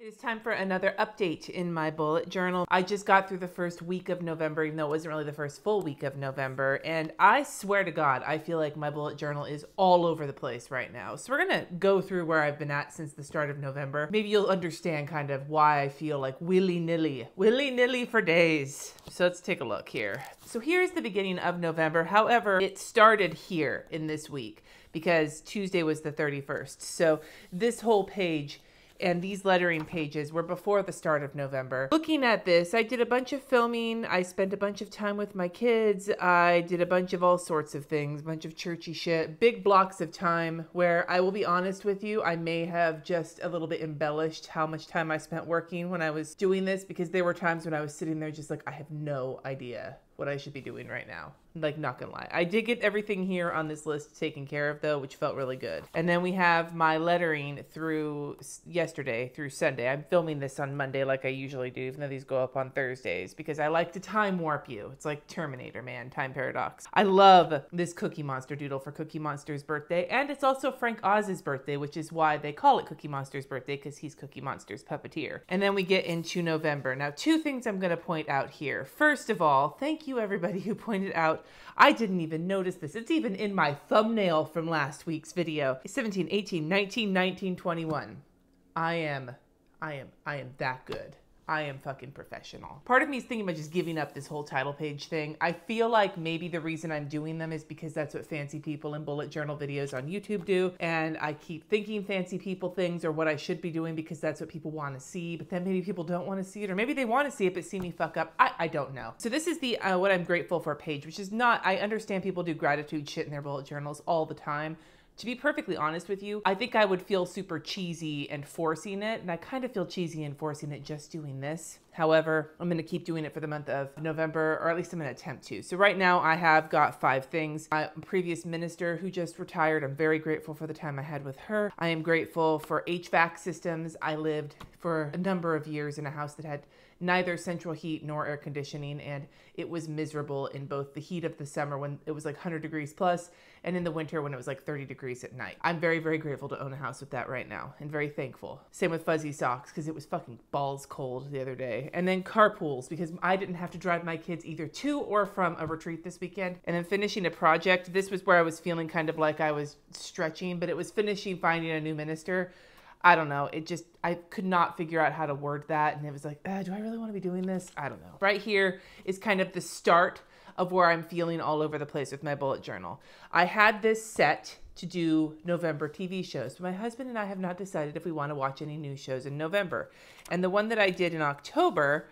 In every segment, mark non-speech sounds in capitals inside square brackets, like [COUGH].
It is time for another update in my bullet journal. I just got through the first week of November, even though it wasn't really the first full week of November. And I swear to God, I feel like my bullet journal is all over the place right now. So we're going to go through where I've been at since the start of November. Maybe you'll understand kind of why I feel like willy nilly, willy nilly for days. So let's take a look here. So here's the beginning of November. However, it started here in this week because Tuesday was the 31st. So this whole page and these lettering pages were before the start of November. Looking at this, I did a bunch of filming. I spent a bunch of time with my kids. I did a bunch of all sorts of things, a bunch of churchy shit, big blocks of time where I will be honest with you, I may have just a little bit embellished how much time I spent working when I was doing this because there were times when I was sitting there just like, I have no idea what I should be doing right now. Like, not gonna lie. I did get everything here on this list taken care of, though, which felt really good. And then we have my lettering through yesterday through Sunday. I'm filming this on Monday, like I usually do, even though these go up on Thursdays, because I like to time warp you. It's like Terminator, man, time paradox. I love this Cookie Monster doodle for Cookie Monster's birthday, and it's also Frank Oz's birthday, which is why they call it Cookie Monster's birthday, because he's Cookie Monster's puppeteer. And then we get into November. Now, two things I'm gonna point out here. First of all, thank you everybody who pointed out I didn't even notice this. It's even in my thumbnail from last week's video. 17, 18, 19, 19, 21. I am, I am, I am that good. I am fucking professional. Part of me is thinking about just giving up this whole title page thing. I feel like maybe the reason I'm doing them is because that's what fancy people in bullet journal videos on YouTube do. And I keep thinking fancy people things or what I should be doing because that's what people want to see. But then maybe people don't want to see it or maybe they want to see it but see me fuck up. I, I don't know. So this is the uh, what I'm grateful for page, which is not, I understand people do gratitude shit in their bullet journals all the time to be perfectly honest with you, I think I would feel super cheesy and forcing it. And I kind of feel cheesy and forcing it just doing this. However, I'm going to keep doing it for the month of November, or at least I'm to attempt to. So right now I have got five things. My previous minister who just retired, I'm very grateful for the time I had with her. I am grateful for HVAC systems. I lived for a number of years in a house that had neither central heat nor air conditioning, and it was miserable in both the heat of the summer when it was like 100 degrees plus, and in the winter when it was like 30 degrees at night. I'm very, very grateful to own a house with that right now, and very thankful. Same with fuzzy socks because it was fucking balls cold the other day. And then carpools because I didn't have to drive my kids either to or from a retreat this weekend. And then finishing a project. This was where I was feeling kind of like I was stretching, but it was finishing finding a new minister I don't know. It just, I could not figure out how to word that. And it was like, uh, do I really want to be doing this? I don't know. Right here is kind of the start of where I'm feeling all over the place with my bullet journal. I had this set to do November TV shows, but my husband and I have not decided if we want to watch any new shows in November. And the one that I did in October,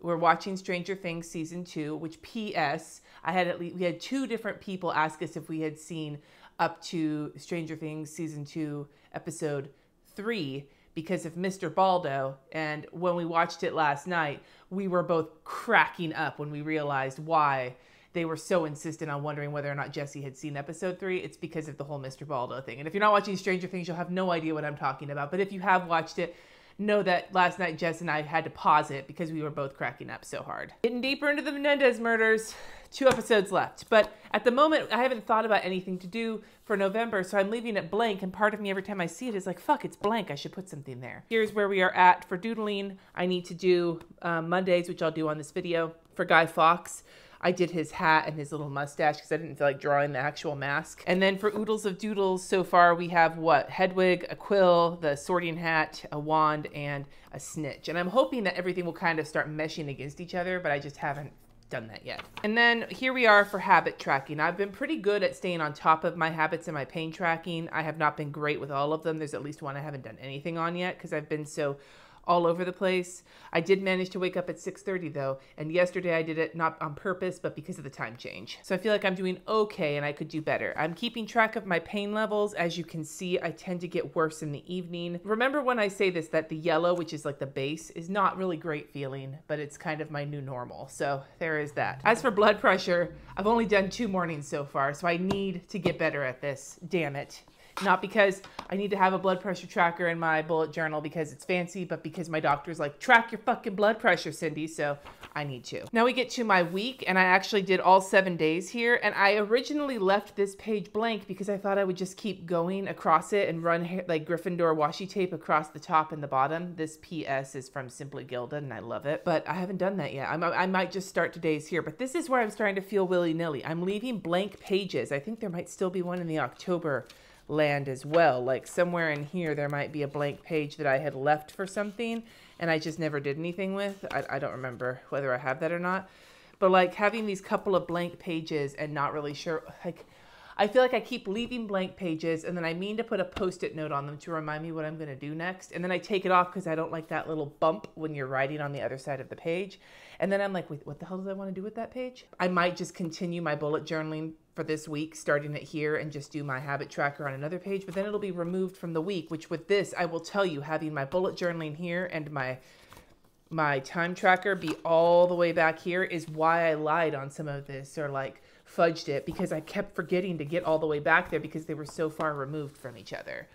we're watching Stranger Things season two, which P.S. I had at least we had two different people ask us if we had seen up to Stranger Things season two episode three because of Mr. Baldo. And when we watched it last night, we were both cracking up when we realized why they were so insistent on wondering whether or not Jesse had seen episode three. It's because of the whole Mr. Baldo thing. And if you're not watching Stranger Things, you'll have no idea what I'm talking about. But if you have watched it, know that last night Jess and I had to pause it because we were both cracking up so hard. Getting deeper into the Menendez murders, two episodes left. But at the moment, I haven't thought about anything to do for November, so I'm leaving it blank. And part of me, every time I see it, is like, fuck, it's blank. I should put something there. Here's where we are at for doodling. I need to do um, Mondays, which I'll do on this video, for Guy Fawkes. I did his hat and his little mustache because I didn't feel like drawing the actual mask. And then for Oodles of Doodles, so far we have what? Hedwig, a quill, the sorting hat, a wand, and a snitch. And I'm hoping that everything will kind of start meshing against each other, but I just haven't done that yet. And then here we are for habit tracking. I've been pretty good at staying on top of my habits and my pain tracking. I have not been great with all of them. There's at least one I haven't done anything on yet because I've been so all over the place. I did manage to wake up at 6:30 though, and yesterday I did it not on purpose but because of the time change. So I feel like I'm doing okay and I could do better. I'm keeping track of my pain levels. As you can see, I tend to get worse in the evening. Remember when I say this that the yellow, which is like the base, is not really great feeling, but it's kind of my new normal. So there is that. As for blood pressure, I've only done two mornings so far, so I need to get better at this. Damn it. Not because I need to have a blood pressure tracker in my bullet journal because it's fancy, but because my doctor's like, track your fucking blood pressure, Cindy. So I need to. Now we get to my week, and I actually did all seven days here. And I originally left this page blank because I thought I would just keep going across it and run like Gryffindor washi tape across the top and the bottom. This PS is from Simply Gilded, and I love it. But I haven't done that yet. I'm, I might just start today's here. But this is where I'm starting to feel willy nilly. I'm leaving blank pages. I think there might still be one in the October land as well. Like somewhere in here, there might be a blank page that I had left for something and I just never did anything with. I, I don't remember whether I have that or not. But like having these couple of blank pages and not really sure, like, I feel like I keep leaving blank pages and then I mean to put a post it note on them to remind me what I'm going to do next. And then I take it off because I don't like that little bump when you're writing on the other side of the page. And then I'm like, wait, what the hell do I want to do with that page? I might just continue my bullet journaling for this week, starting it here and just do my habit tracker on another page, but then it'll be removed from the week, which with this, I will tell you, having my bullet journaling here and my my time tracker be all the way back here is why I lied on some of this or like fudged it because I kept forgetting to get all the way back there because they were so far removed from each other.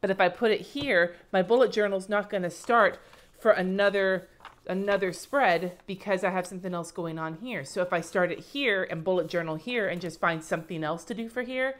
But if I put it here, my bullet journal's not going to start for another another spread because I have something else going on here. So if I start it here and bullet journal here and just find something else to do for here,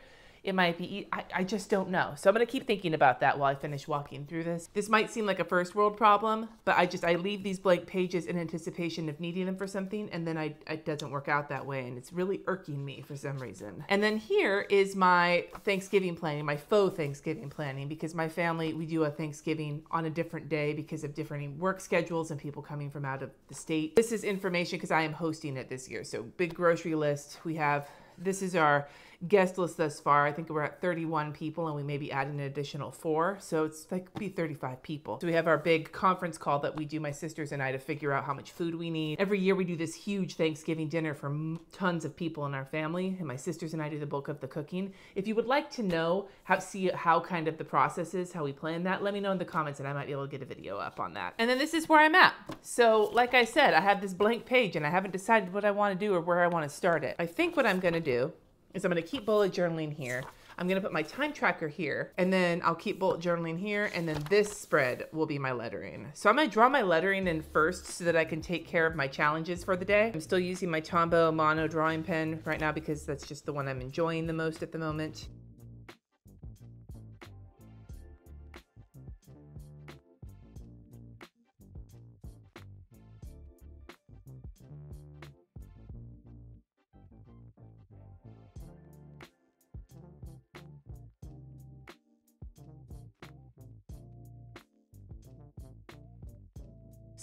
it might be, I, I just don't know. So I'm to keep thinking about that while I finish walking through this. This might seem like a first world problem, but I just, I leave these blank pages in anticipation of needing them for something. And then I, it doesn't work out that way. And it's really irking me for some reason. And then here is my Thanksgiving planning, my faux Thanksgiving planning, because my family, we do a Thanksgiving on a different day because of different work schedules and people coming from out of the state. This is information because I am hosting it this year. So big grocery list. We have, this is our guest list thus far. I think we're at 31 people and we maybe add an additional four. So it's like be 35 people. So we have our big conference call that we do, my sisters and I, to figure out how much food we need. Every year we do this huge Thanksgiving dinner for tons of people in our family and my sisters and I do the bulk of the cooking. If you would like to know how, see how kind of the process is, how we plan that, let me know in the comments and I might be able to get a video up on that. And then this is where I'm at. So like I said, I have this blank page and I haven't decided what I want to do or where I want to start it. I think what I'm going to do is I'm going to keep bullet journaling here. I'm going to put my time tracker here and then I'll keep bullet journaling here and then this spread will be my lettering. So I'm going to draw my lettering in first so that I can take care of my challenges for the day. I'm still using my Tombow mono drawing pen right now because that's just the one I'm enjoying the most at the moment.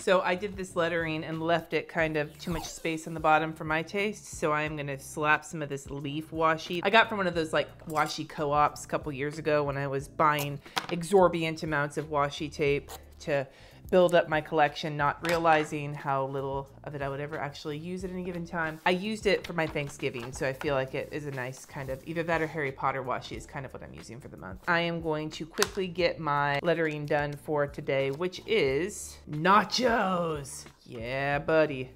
So I did this lettering and left it kind of too much space on the bottom for my taste. So I'm gonna slap some of this leaf washi. I got from one of those like washi co-ops a couple years ago when I was buying exorbitant amounts of washi tape to build up my collection, not realizing how little of it I would ever actually use at any given time. I used it for my Thanksgiving, so I feel like it is a nice kind of, either that or Harry Potter washi is kind of what I'm using for the month. I am going to quickly get my lettering done for today, which is nachos. Yeah, buddy.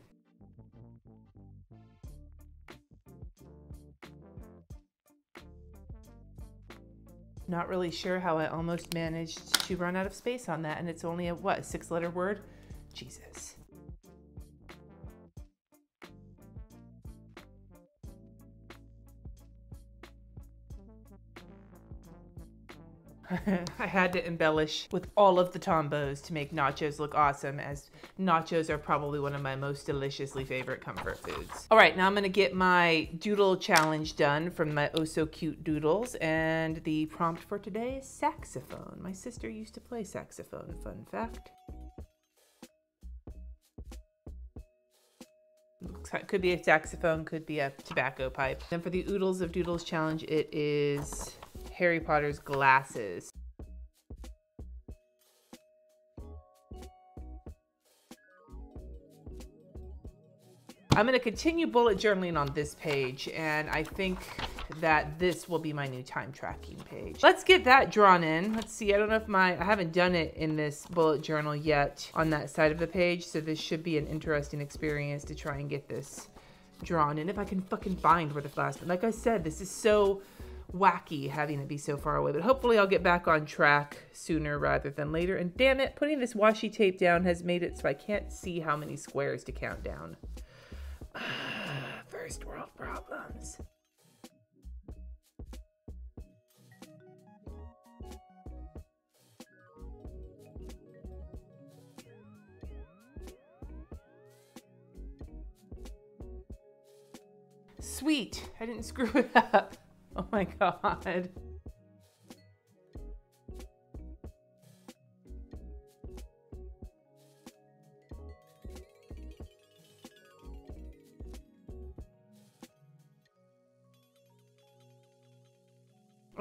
Not really sure how I almost managed to run out of space on that, and it's only a, what, six letter word? Jesus. Had to embellish with all of the Tombows to make nachos look awesome as nachos are probably one of my most deliciously favorite comfort foods. All right, now I'm gonna get my doodle challenge done from my Oh So Cute Doodles and the prompt for today is saxophone. My sister used to play saxophone, fun fact. could be a saxophone, could be a tobacco pipe. Then for the Oodles of Doodles challenge, it is Harry Potter's glasses. I'm going to continue bullet journaling on this page, and I think that this will be my new time tracking page. Let's get that drawn in. Let's see, I don't know if my, I haven't done it in this bullet journal yet on that side of the page, so this should be an interesting experience to try and get this drawn in if I can fucking find where the last one. Like I said, this is so wacky having it be so far away, but hopefully I'll get back on track sooner rather than later. And damn it, putting this washi tape down has made it so I can't see how many squares to count down. [SIGHS] First world problems. Sweet, I didn't [LAUGHS] screw it up. Oh my god.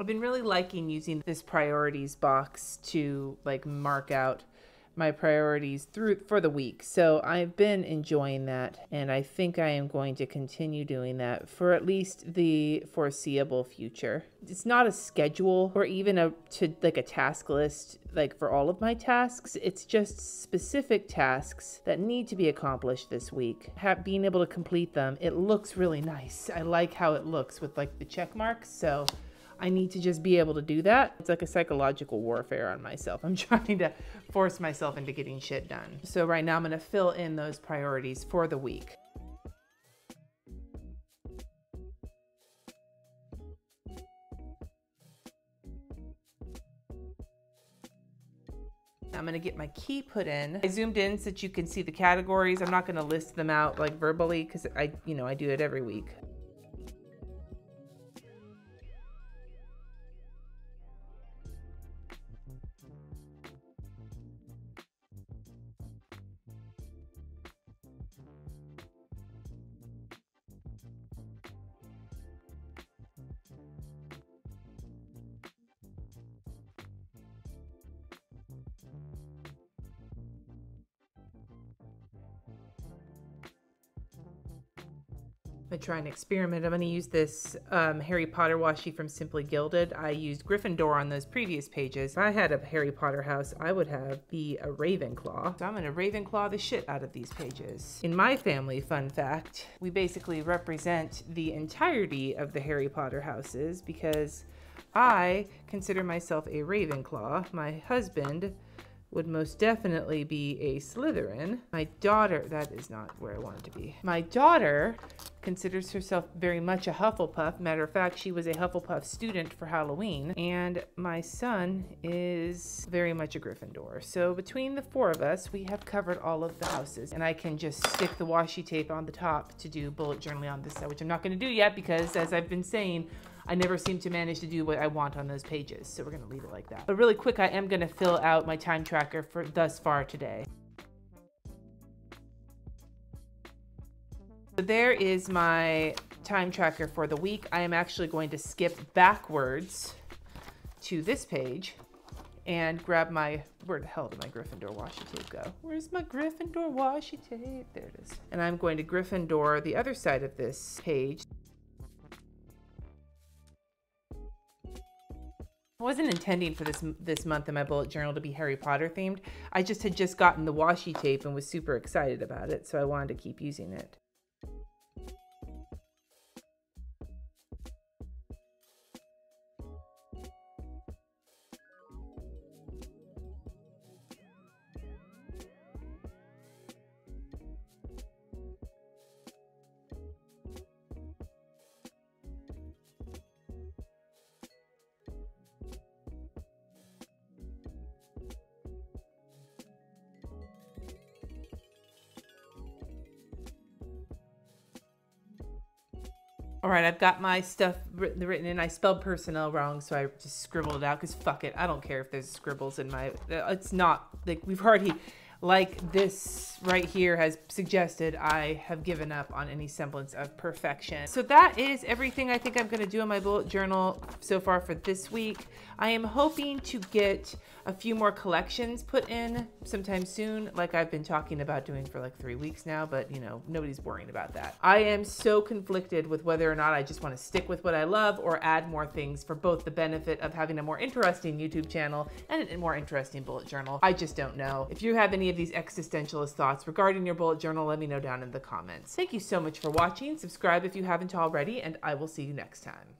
I've been really liking using this priorities box to like mark out my priorities through for the week. So I've been enjoying that and I think I am going to continue doing that for at least the foreseeable future. It's not a schedule or even a to like a task list like for all of my tasks. It's just specific tasks that need to be accomplished this week. Have, being able to complete them, it looks really nice. I like how it looks with like the check marks. So I need to just be able to do that. It's like a psychological warfare on myself. I'm [LAUGHS] trying to force myself into getting shit done. So right now I'm gonna fill in those priorities for the week. I'm gonna get my key put in. I zoomed in so that you can see the categories. I'm not gonna list them out like verbally because I, you know, I do it every week. I try and experiment. I'm going to use this um, Harry Potter washi from Simply Gilded. I used Gryffindor on those previous pages. If I had a Harry Potter house, I would have be a Ravenclaw. So I'm going to Ravenclaw the shit out of these pages. In my family, fun fact, we basically represent the entirety of the Harry Potter houses because I consider myself a Ravenclaw. My husband would most definitely be a Slytherin. My daughter, that is not where I wanted to be. My daughter considers herself very much a Hufflepuff. Matter of fact, she was a Hufflepuff student for Halloween. And my son is very much a Gryffindor. So between the four of us, we have covered all of the houses. And I can just stick the washi tape on the top to do bullet journaling on this side, which I'm not going to do yet because, as I've been saying, I never seem to manage to do what I want on those pages. So we're to leave it like that. But really quick, I am to fill out my time tracker for thus far today. So there is my time tracker for the week. I am actually going to skip backwards to this page and grab my, where the hell did my Gryffindor washi tape go? Where's my Gryffindor washi tape? There it is. And I'm going to Gryffindor the other side of this page. I wasn't intending for this this month in my bullet journal to be Harry Potter themed. I just had just gotten the washi tape and was super excited about it, so I wanted to keep using it. All right, I've got my stuff written, written in. I spelled personnel wrong, so I just scribbled it out because fuck it. I don't care if there's scribbles in my. Uh, it's not like we've already like this right here has suggested, I have given up on any semblance of perfection. So that is everything I think I'm gonna do in my bullet journal so far for this week. I am hoping to get a few more collections put in sometime soon, like I've been talking about doing for like three weeks now, but you know, nobody's worrying about that. I am so conflicted with whether or not I just wanna stick with what I love or add more things for both the benefit of having a more interesting YouTube channel and a more interesting bullet journal. I just don't know. If you have any of these existentialist thoughts regarding your bullet journal, let me know down in the comments. Thank you so much for watching. Subscribe if you haven't already, and I will see you next time.